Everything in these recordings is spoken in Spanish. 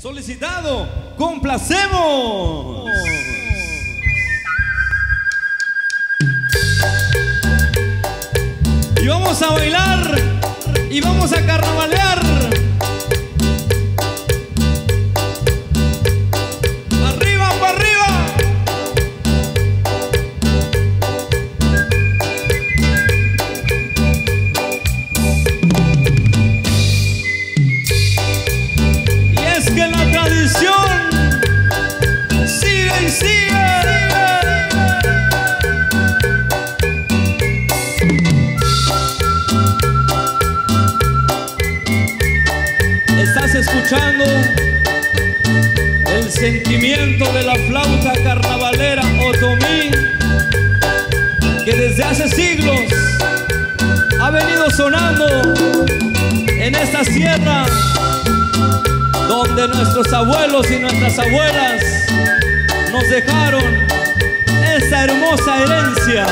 solicitado, complacemos. Y vamos a bailar Estás escuchando el sentimiento de la flauta carnavalera otomí que desde hace siglos ha venido sonando en esta sierra donde nuestros abuelos y nuestras abuelas nos dejaron esta hermosa herencia.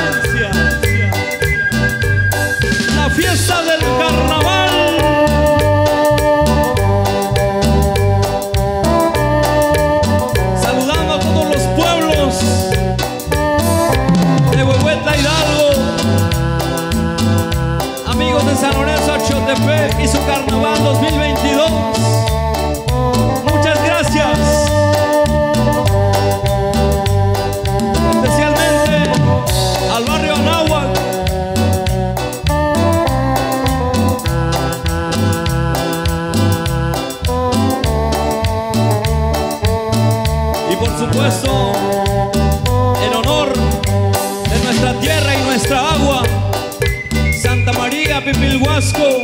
Pipilhuasco.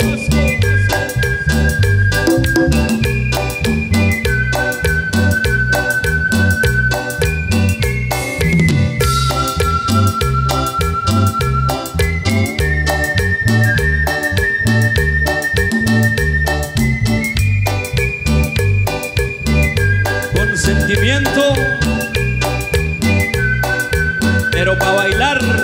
con sentimiento, pero para bailar.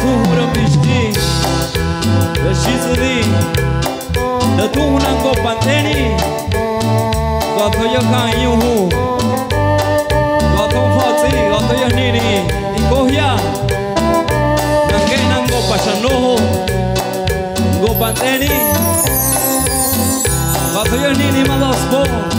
kuhura mishti Vashizri Da tuhna ko panteni Gatho ya khan yuhu Gatho fatsi, gatho ya nini Ikohya Nange nango pashanoho Go panteni Gatho ya nini nini malaspo.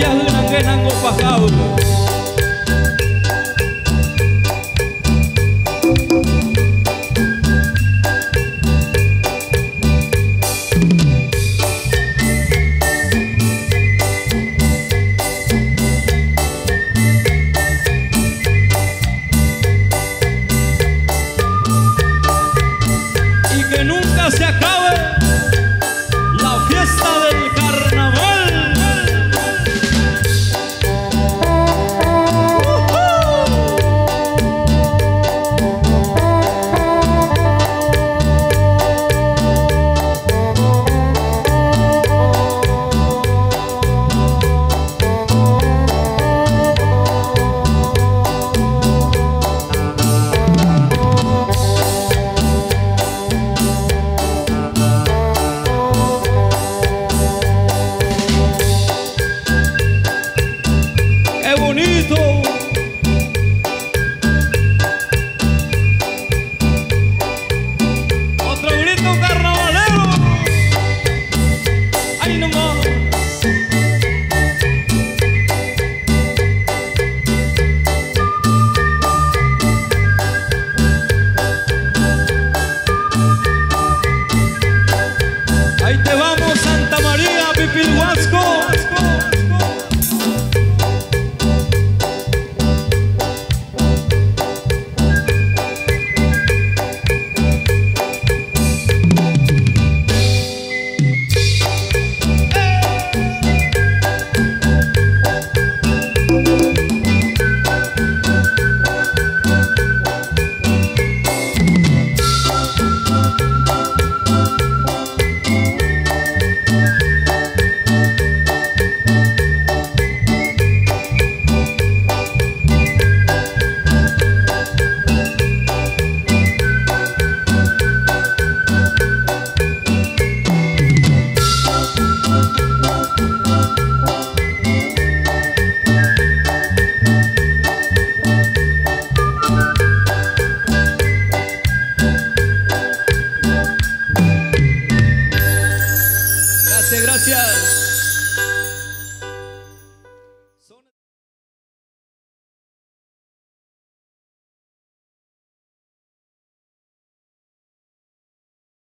Ya nange nango